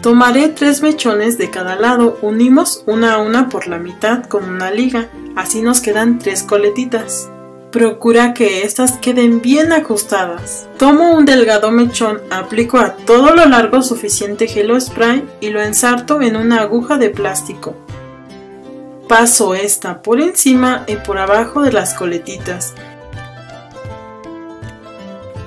Tomaré tres mechones de cada lado, unimos una a una por la mitad con una liga, así nos quedan tres coletitas. Procura que estas queden bien ajustadas. Tomo un delgado mechón, aplico a todo lo largo suficiente gel spray y lo ensarto en una aguja de plástico. Paso esta por encima y por abajo de las coletitas.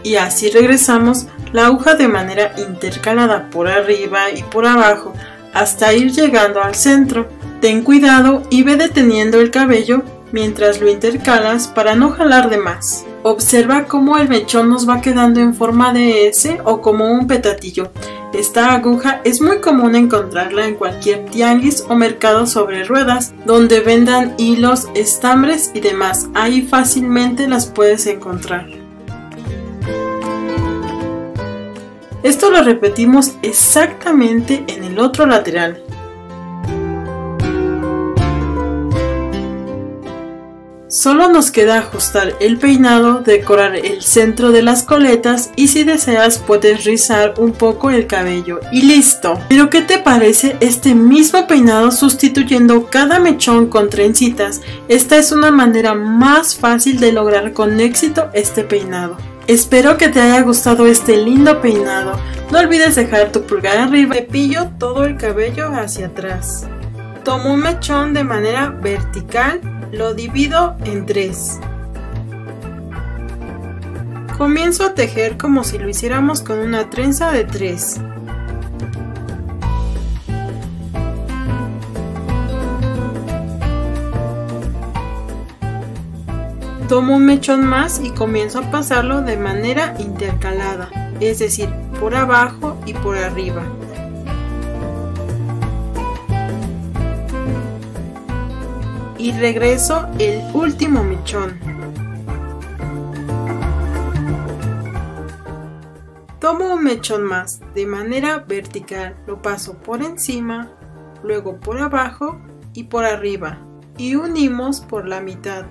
Y así regresamos la aguja de manera intercalada por arriba y por abajo hasta ir llegando al centro. Ten cuidado y ve deteniendo el cabello mientras lo intercalas para no jalar de más. Observa cómo el mechón nos va quedando en forma de S o como un petatillo. Esta aguja es muy común encontrarla en cualquier tianguis o mercado sobre ruedas, donde vendan hilos, estambres y demás. Ahí fácilmente las puedes encontrar. Esto lo repetimos exactamente en el otro lateral. Solo nos queda ajustar el peinado, decorar el centro de las coletas y si deseas puedes rizar un poco el cabello y listo. Pero ¿qué te parece este mismo peinado sustituyendo cada mechón con trencitas? Esta es una manera más fácil de lograr con éxito este peinado. Espero que te haya gustado este lindo peinado. No olvides dejar tu pulgar arriba y pillo todo el cabello hacia atrás. Tomo un mechón de manera vertical lo divido en tres. Comienzo a tejer como si lo hiciéramos con una trenza de tres. Tomo un mechón más y comienzo a pasarlo de manera intercalada, es decir, por abajo y por arriba. y regreso el último mechón. Tomo un mechón más de manera vertical, lo paso por encima, luego por abajo y por arriba y unimos por la mitad.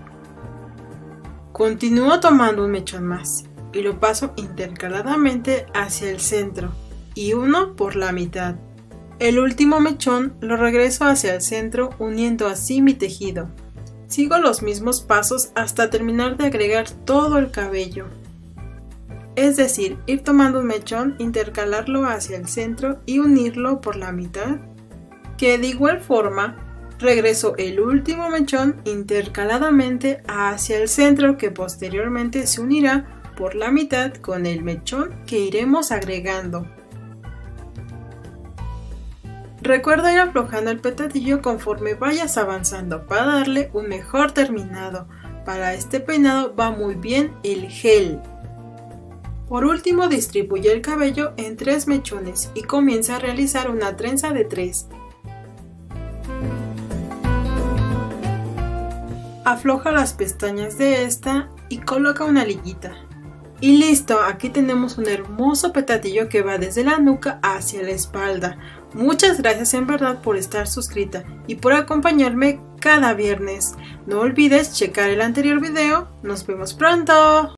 Continúo tomando un mechón más y lo paso intercaladamente hacia el centro y uno por la mitad. El último mechón lo regreso hacia el centro uniendo así mi tejido. Sigo los mismos pasos hasta terminar de agregar todo el cabello. Es decir, ir tomando un mechón, intercalarlo hacia el centro y unirlo por la mitad. Que de igual forma, regreso el último mechón intercaladamente hacia el centro que posteriormente se unirá por la mitad con el mechón que iremos agregando. Recuerda ir aflojando el petadillo conforme vayas avanzando para darle un mejor terminado. Para este peinado va muy bien el gel. Por último distribuye el cabello en tres mechones y comienza a realizar una trenza de tres. Afloja las pestañas de esta y coloca una liguita. Y listo, aquí tenemos un hermoso petadillo que va desde la nuca hacia la espalda. Muchas gracias en verdad por estar suscrita y por acompañarme cada viernes. No olvides checar el anterior video. Nos vemos pronto.